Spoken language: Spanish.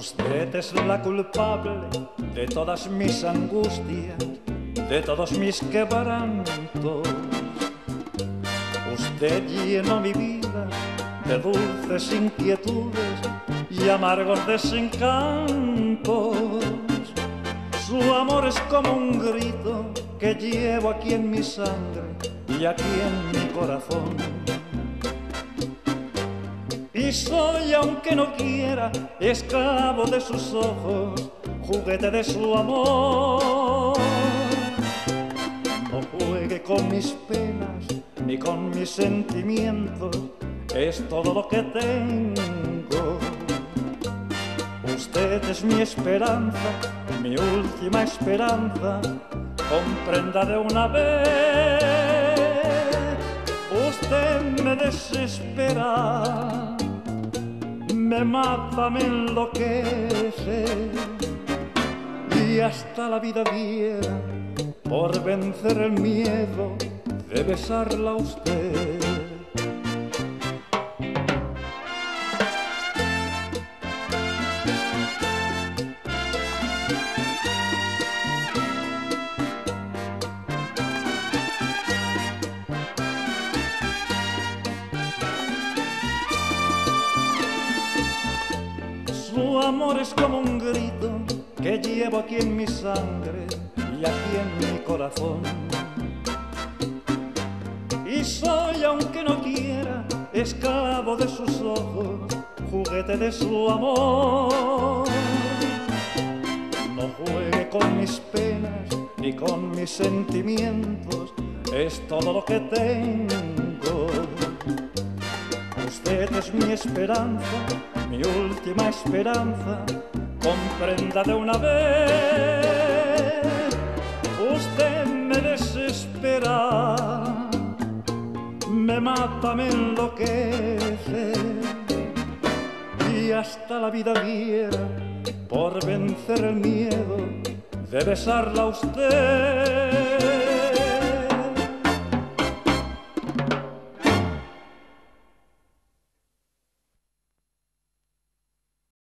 Usted es la culpable de todas mis angustias, de todos mis quebrantos. Usted llenó mi vida de dulces inquietudes y amargos desencantos. Su amor es como un grito que llevo aquí en mi sangre y aquí en mi corazón. Y soy, aunque no quiera, esclavo de sus ojos, juguete de su amor. No juegue con mis penas ni con mis sentimientos, es todo lo que tengo. Usted es mi esperanza, mi última esperanza, comprenda de una vez. Usted me desespera, me mata, me enloquece y hasta la vida diera por vencer el miedo de besarla a usted. Su amor es como un grito que llevo aquí en mi sangre y aquí en mi corazón. Y soy, aunque no quiera, esclavo de sus ojos, juguete de su amor. No juegue con mis penas ni con mis sentimientos, es todo lo que tengo. Usted es mi esperanza, mi última esperanza, comprenda de una vez. Usted me desespera, me mata, me enloquece y hasta la vida diera por vencer el miedo de besarla a usted.